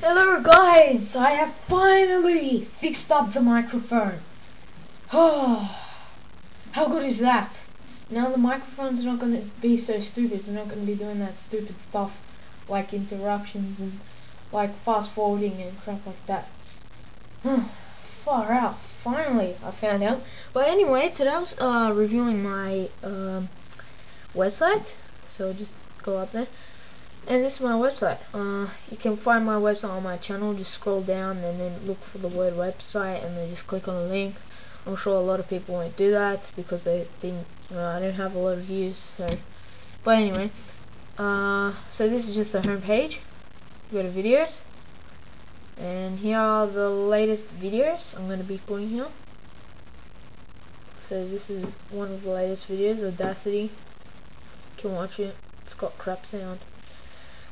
Hello guys, I have finally fixed up the microphone. Oh, how good is that? Now the microphone's are not going to be so stupid, they're not going to be doing that stupid stuff like interruptions and like fast forwarding and crap like that. Far out, finally I found out. But anyway, today I was uh, reviewing my uh, website, so just go up there and this is my website. Uh, you can find my website on my channel. Just scroll down and then look for the word website and then just click on the link. I'm sure a lot of people won't do that because they think know, I don't have a lot of views so. But anyway uh, so this is just the home page. Go to videos. And here are the latest videos I'm going to be putting here. So this is one of the latest videos Audacity. You can watch it. It's got crap sound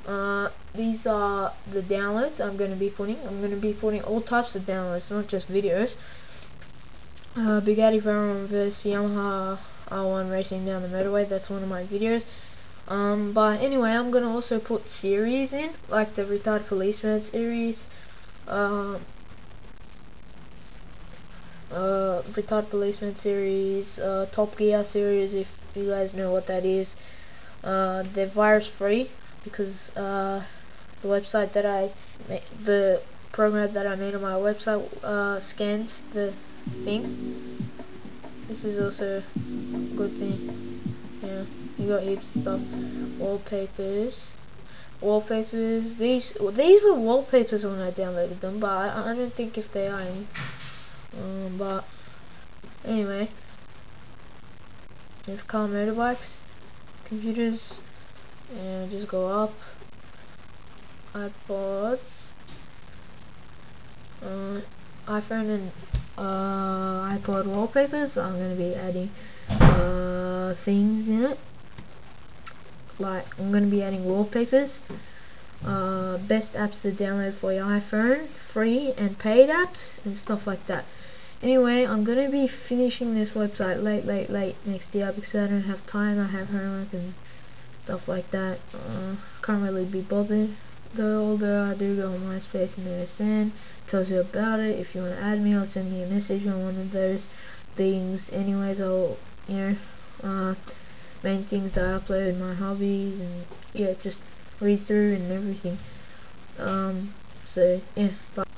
uh, these are the downloads I'm going to be putting. I'm going to be putting all types of downloads, not just videos. Uh, Bugatti Veyron vs Yamaha R1 racing down the motorway. That's one of my videos. Um, but anyway, I'm going to also put series in, like the Retarded Policeman series. Uh, uh, Retarded Policeman series, uh, Top Gear series, if you guys know what that is. Uh, they're virus free, because uh, the website that I the program that I made on my website uh, scans the things. This is also a good thing. Yeah, you got heaps of stuff. Wallpapers. Wallpapers. These these were wallpapers when I downloaded them, but I, I don't think if they are. Um, but anyway, there's car motorbikes, computers, just go up. iPods. Uh, iPhone and uh, iPod wallpapers I'm going to be adding uh, things in it. Like I'm going to be adding wallpapers. Uh, best apps to download for your iPhone free and paid apps and stuff like that. Anyway I'm going to be finishing this website late late late next year because I don't have time I have homework and stuff like that. Uh, can't really be bothered. Though, although I do go on MySpace and MSN, tells you about it. If you want to add me, I'll send me a message on one of those things. Anyways, I'll, you know, uh, main things I upload, my hobbies, and yeah, just read through and everything. Um, so, yeah, bye.